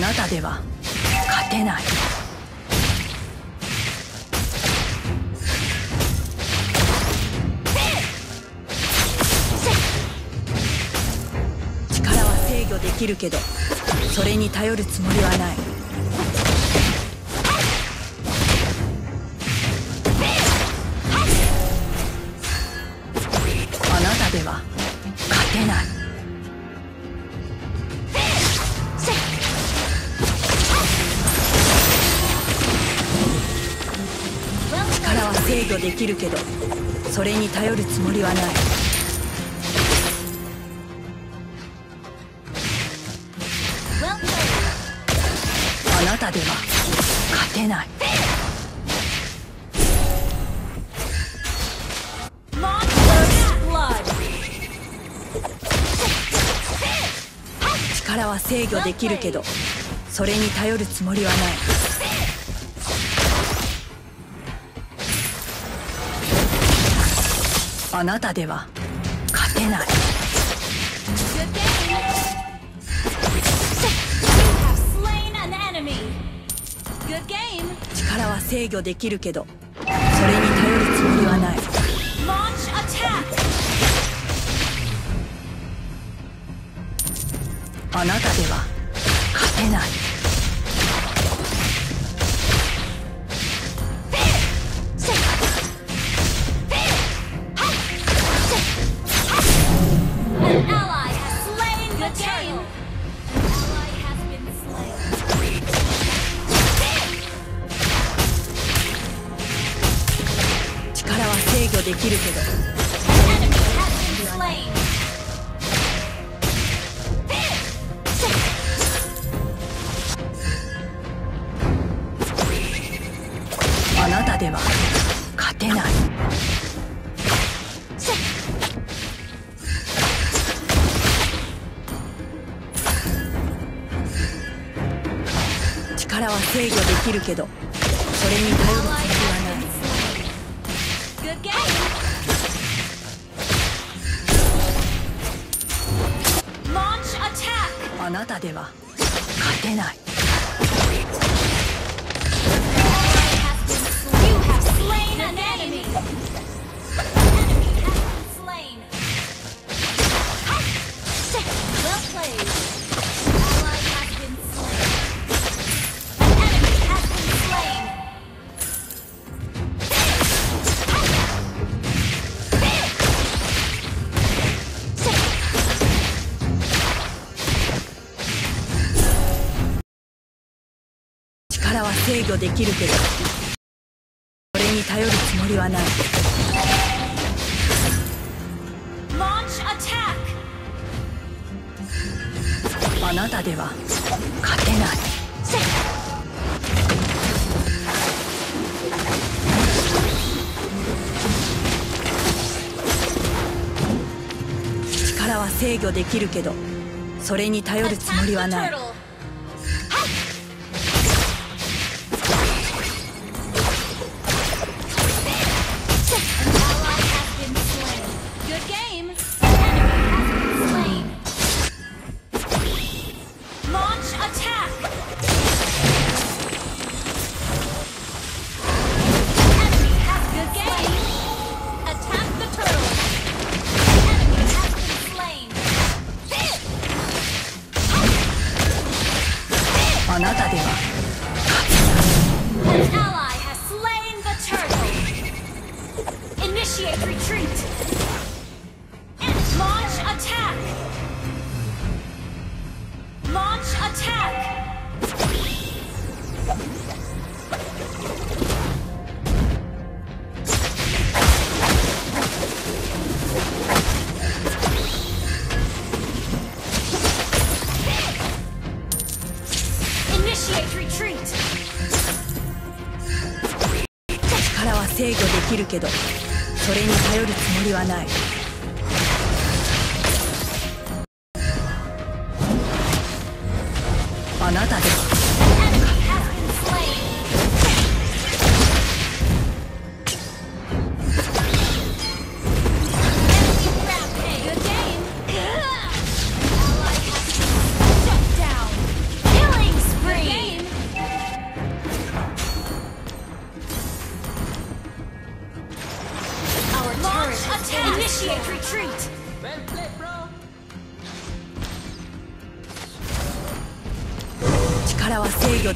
なたでは勝てない。力は制御できるけどそれに頼るつもりはない。制御できるけどそれに頼るつもりはない。あなたでは勝てない。力は制御できるけどそれに頼るつもりはない。あなたでは勝てない。力は制御できるけどそれに頼るつもりはない。あなたでは勝てない。あなたでは勝てない。力は制御できるけどそれに頼るはない.あなたでは勝てないできるけど。それに頼るつもりはない。Launch attack. あなたでは勝てない。力は制御できるけどそれに頼るつもりはないけどそれに頼るつもりはない。あなたです。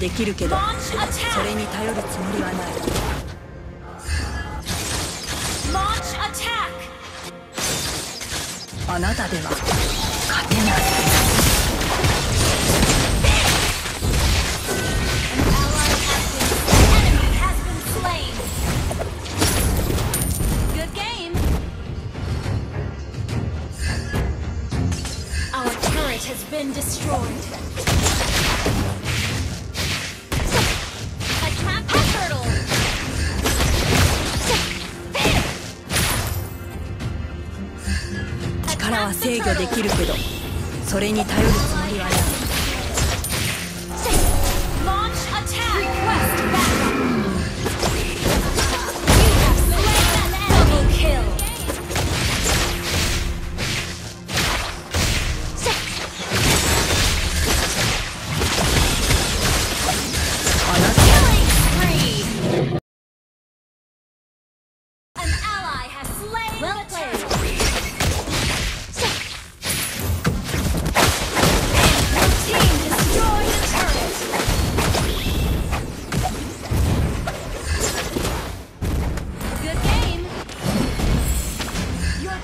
できるけどそ.れに頼るつもりはない.あなたでは勝てない制御できるけどそれに頼るつもりはない。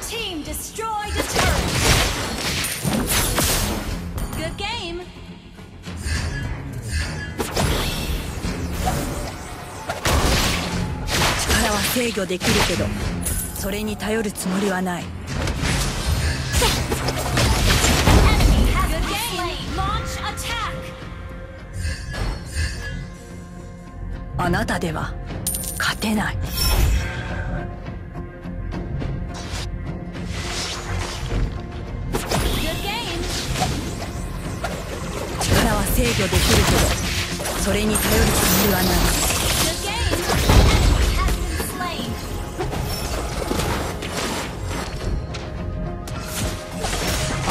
Team destroyed a turret. Good game. 力は制御できるけどそれに頼るつもりはない.あなたでは勝てないそれに頼るつもりはない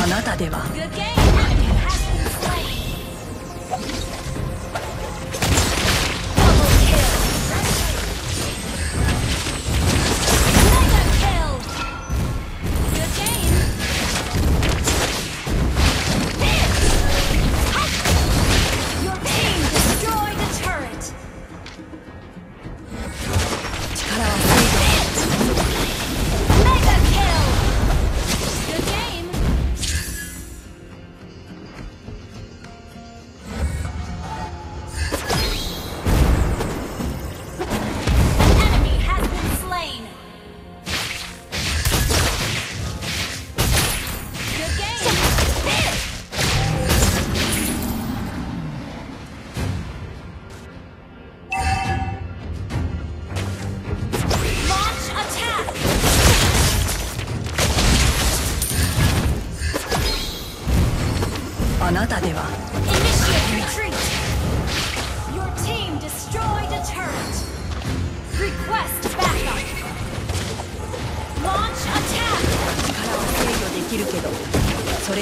あなたでは。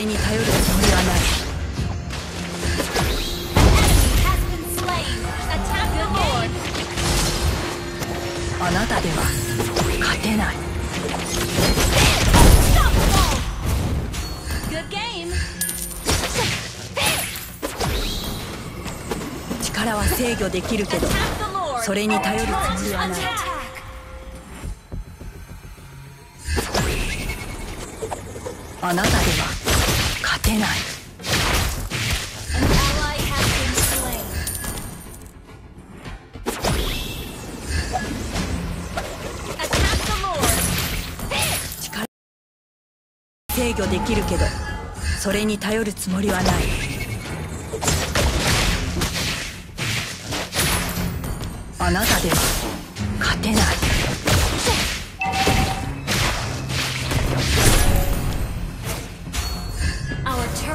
にはない。あなたでは勝てない。力は制御できるけど、それに頼るつりはない。あなたでは勝てない。制御できるけどそれに頼るつもりはない。あなたでは勝てない。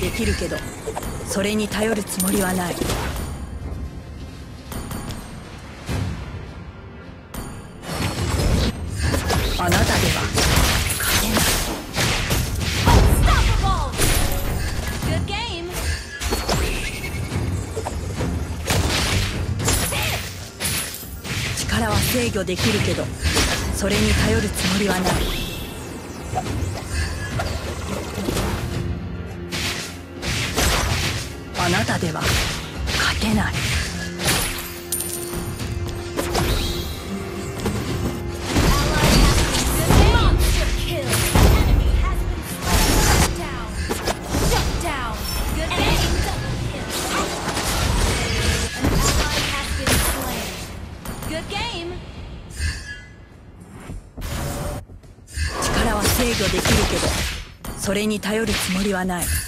できるけどそれに頼るつもりはない。力は制御できるけどそれに頼るつもりはない。力は制御できるけどそれに頼るつもりはない。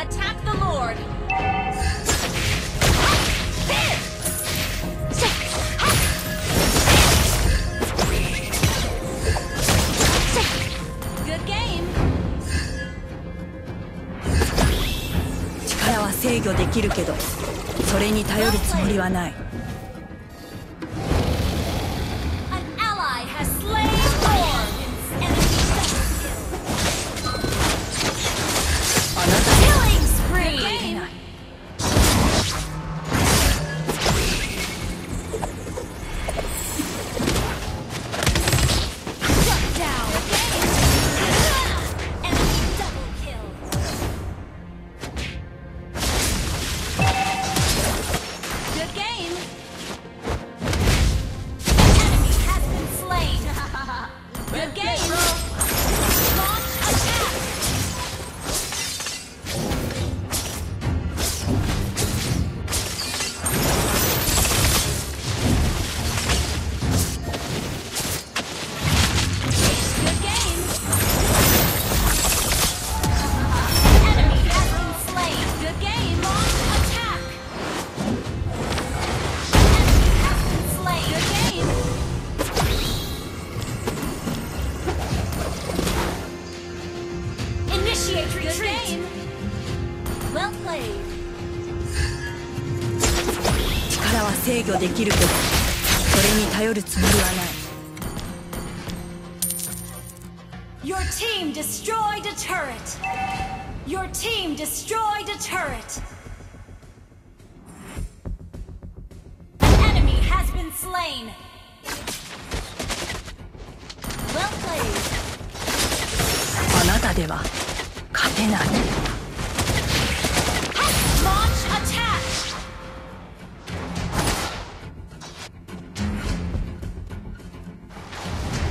Attack the Lord. Good game. 力は制御できるけどそれに頼るつもりはないに頼るつもりはない Your team destroyed a turret. Your team destroyed a turret. An enemy has been slain. Well played. あなたでは勝てない Launch attack.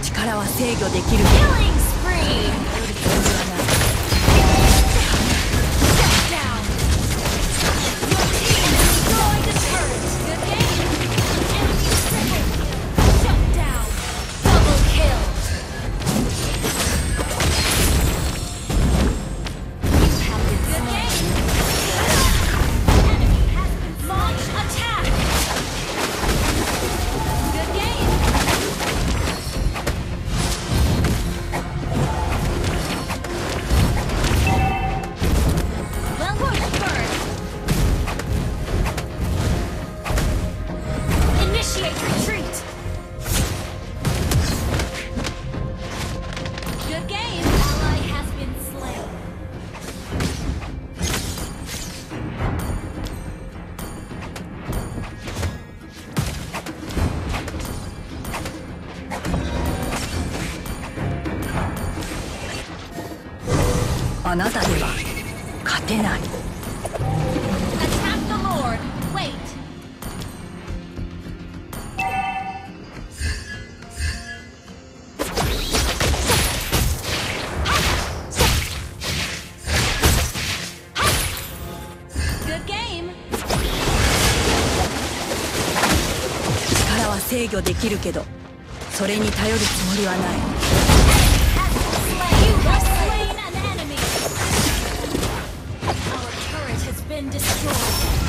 力は制御できる。あなたでは勝てない.力は制御できるけどそれに頼るつもりはない been destroyed.